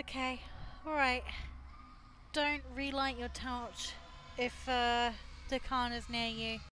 Okay, alright. Don't relight your torch if uh, Dakan is near you.